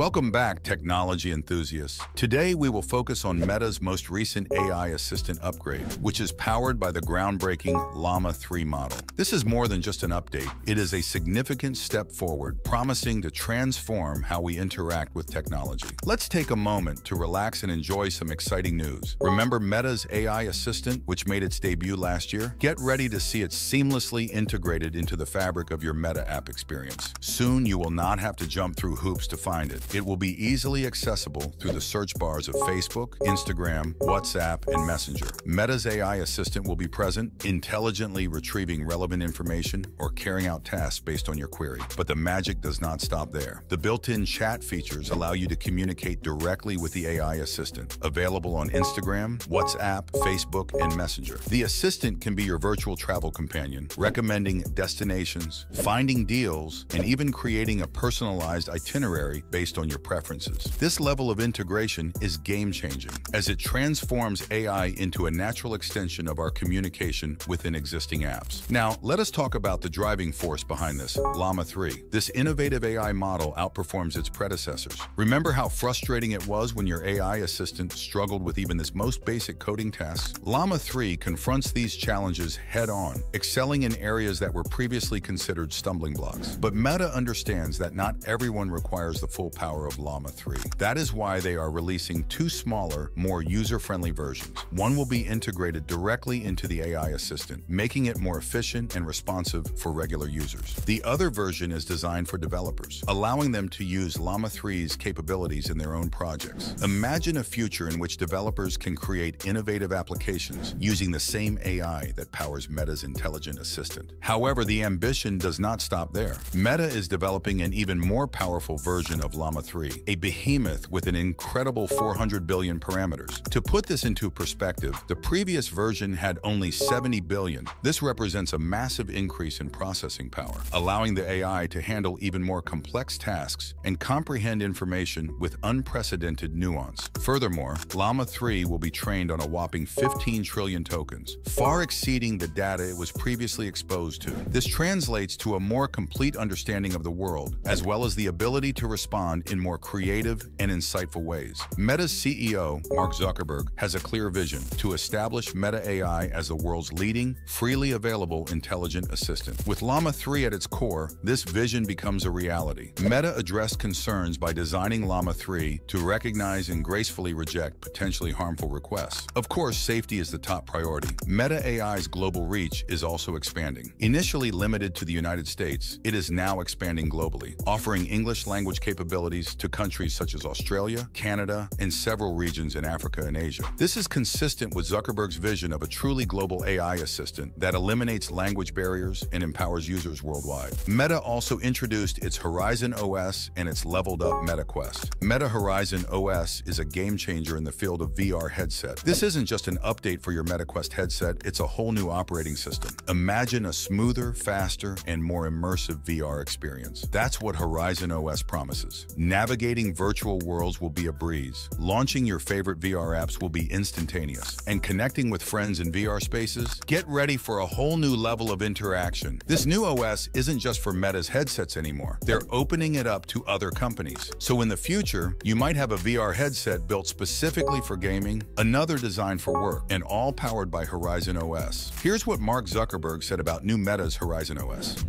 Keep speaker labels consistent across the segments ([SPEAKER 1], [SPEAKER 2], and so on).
[SPEAKER 1] Welcome back, technology enthusiasts. Today, we will focus on Meta's most recent AI assistant upgrade, which is powered by the groundbreaking Llama 3 model. This is more than just an update. It is a significant step forward, promising to transform how we interact with technology. Let's take a moment to relax and enjoy some exciting news. Remember Meta's AI assistant, which made its debut last year? Get ready to see it seamlessly integrated into the fabric of your Meta app experience. Soon, you will not have to jump through hoops to find it. It will be easily accessible through the search bars of Facebook, Instagram, WhatsApp, and Messenger. Meta's AI assistant will be present, intelligently retrieving relevant information or carrying out tasks based on your query. But the magic does not stop there. The built-in chat features allow you to communicate directly with the AI assistant, available on Instagram, WhatsApp, Facebook, and Messenger. The assistant can be your virtual travel companion, recommending destinations, finding deals, and even creating a personalized itinerary based on your preferences. This level of integration is game-changing, as it transforms AI into a natural extension of our communication within existing apps. Now, let us talk about the driving force behind this, Llama 3. This innovative AI model outperforms its predecessors. Remember how frustrating it was when your AI assistant struggled with even this most basic coding tasks? Llama 3 confronts these challenges head-on, excelling in areas that were previously considered stumbling blocks. But Meta understands that not everyone requires the full power of Llama 3. That is why they are releasing two smaller, more user-friendly versions. One will be integrated directly into the AI assistant, making it more efficient and responsive for regular users. The other version is designed for developers, allowing them to use Llama 3's capabilities in their own projects. Imagine a future in which developers can create innovative applications using the same AI that powers Meta's intelligent assistant. However, the ambition does not stop there. Meta is developing an even more powerful version of Llama 3, a behemoth with an incredible 400 billion parameters. To put this into perspective, the previous version had only 70 billion. This represents a massive increase in processing power, allowing the AI to handle even more complex tasks and comprehend information with unprecedented nuance. Furthermore, Llama 3 will be trained on a whopping 15 trillion tokens, far exceeding the data it was previously exposed to. This translates to a more complete understanding of the world, as well as the ability to respond in more creative and insightful ways. Meta's CEO, Mark Zuckerberg, has a clear vision to establish Meta AI as the world's leading, freely available intelligent assistant. With Llama 3 at its core, this vision becomes a reality. Meta addressed concerns by designing Llama 3 to recognize and gracefully reject potentially harmful requests. Of course, safety is the top priority. Meta AI's global reach is also expanding. Initially limited to the United States, it is now expanding globally, offering English language capabilities to countries such as Australia, Canada, and several regions in Africa and Asia. This is consistent with Zuckerberg's vision of a truly global AI assistant that eliminates language barriers and empowers users worldwide. Meta also introduced its Horizon OS and its leveled up MetaQuest. Meta Horizon OS is a game changer in the field of VR headset. This isn't just an update for your MetaQuest headset, it's a whole new operating system. Imagine a smoother, faster, and more immersive VR experience. That's what Horizon OS promises. Navigating virtual worlds will be a breeze. Launching your favorite VR apps will be instantaneous. And connecting with friends in VR spaces? Get ready for a whole new level of interaction. This new OS isn't just for Meta's headsets anymore. They're opening it up to other companies. So in the future, you might have a VR headset built specifically for gaming, another designed for work, and all powered by Horizon OS. Here's what Mark Zuckerberg said about new Meta's Horizon OS.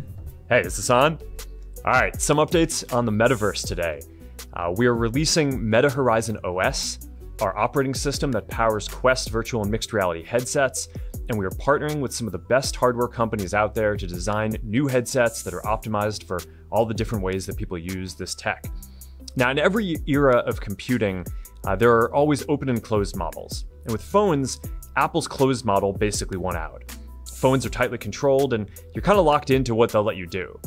[SPEAKER 2] Hey, this is this on? All right, some updates on the metaverse today. Uh, we are releasing Meta Horizon OS, our operating system that powers Quest virtual and mixed reality headsets, and we are partnering with some of the best hardware companies out there to design new headsets that are optimized for all the different ways that people use this tech. Now, in every era of computing, uh, there are always open and closed models. And with phones, Apple's closed model basically won out. Phones are tightly controlled, and you're kind of locked into what they'll let you do.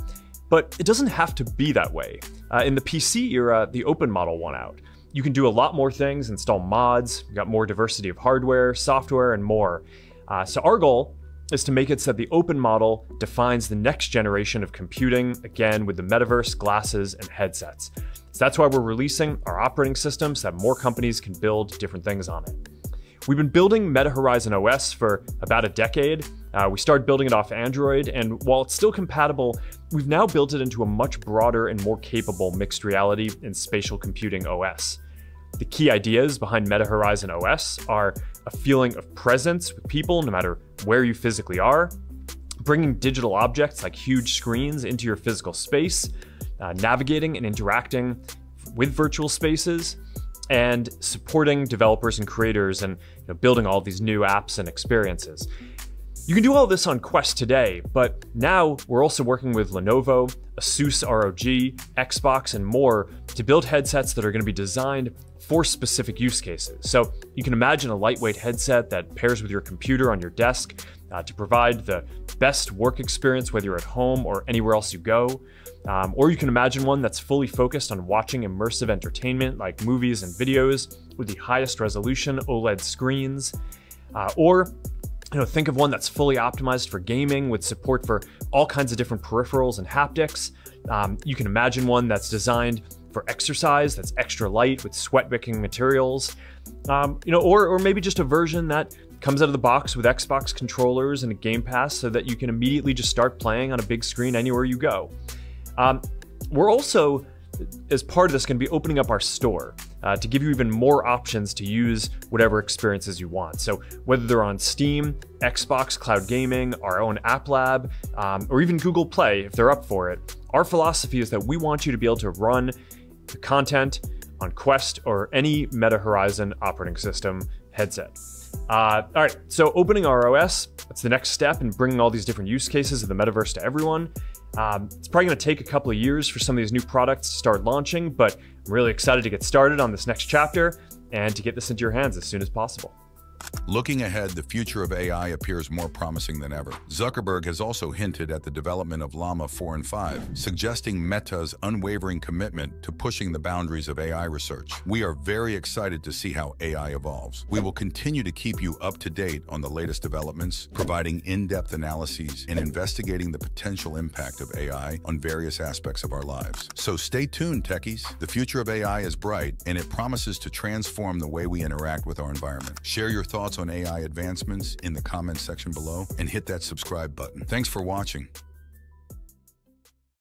[SPEAKER 2] But it doesn't have to be that way. Uh, in the PC era, the open model won out. You can do a lot more things, install mods, you got more diversity of hardware, software, and more. Uh, so our goal is to make it so that the open model defines the next generation of computing, again, with the metaverse, glasses, and headsets. So that's why we're releasing our operating system so that more companies can build different things on it. We've been building Meta Horizon OS for about a decade, Uh, we started building it off Android, and while it's still compatible, we've now built it into a much broader and more capable mixed reality and spatial computing OS. The key ideas behind Meta Horizon OS are a feeling of presence with people no matter where you physically are, bringing digital objects like huge screens into your physical space, uh, navigating and interacting with virtual spaces, and supporting developers and creators and you know, building all these new apps and experiences. You can do all this on Quest today, but now we're also working with Lenovo, Asus ROG, Xbox, and more to build headsets that are going to be designed for specific use cases. So you can imagine a lightweight headset that pairs with your computer on your desk uh, to provide the best work experience, whether you're at home or anywhere else you go. Um, or you can imagine one that's fully focused on watching immersive entertainment like movies and videos with the highest resolution OLED screens. Uh, or you know, think of one that's fully optimized for gaming with support for all kinds of different peripherals and haptics. Um, you can imagine one that's designed for exercise that's extra light with sweat wicking materials. Um, you know, or, or maybe just a version that comes out of the box with Xbox controllers and a Game Pass so that you can immediately just start playing on a big screen anywhere you go. Um, we're also, as part of this, going to be opening up our store uh, to give you even more options to use whatever experiences you want. So whether they're on Steam, Xbox Cloud Gaming, our own App Lab, um, or even Google Play if they're up for it, our philosophy is that we want you to be able to run the content on Quest or any Meta Horizon operating system headset. Uh, all right, so opening our OS, that's the next step in bringing all these different use cases of the metaverse to everyone. Um, it's probably going to take a couple of years for some of these new products to start launching, but I'm really excited to get started on this next chapter and to get this into your hands as soon as possible.
[SPEAKER 1] Looking ahead, the future of AI appears more promising than ever. Zuckerberg has also hinted at the development of Llama 4 and 5, suggesting Meta's unwavering commitment to pushing the boundaries of AI research. We are very excited to see how AI evolves. We will continue to keep you up to date on the latest developments, providing in-depth analyses and investigating the potential impact of AI on various aspects of our lives. So stay tuned, techies. The future of AI is bright, and it promises to transform the way we interact with our environment. Share your thoughts on AI advancements in the comments section below and hit that subscribe button. Thanks for watching.